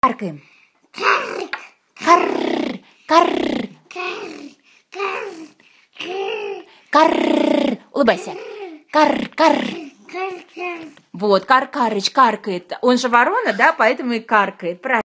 Каркаем. Кар, кар, кар. Улыбайся. Кар, кар. Вот, Каркарыч каркает. Он же ворона, да, поэтому и каркает. Правильно.